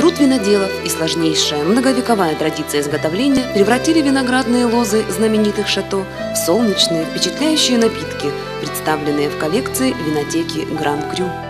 Труд виноделов и сложнейшая многовековая традиция изготовления превратили виноградные лозы знаменитых шато в солнечные, впечатляющие напитки, представленные в коллекции винотеки Гран Крю.